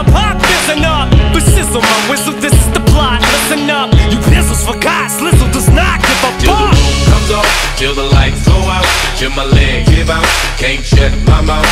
up, pop fizzing up. But sizzle my whistle, this is the plot. Listen up, you pizzles for God, Slizzle does not give a Till the fuck. roof comes off, till the lights go out, till my leg give out. Can't shut my mouth.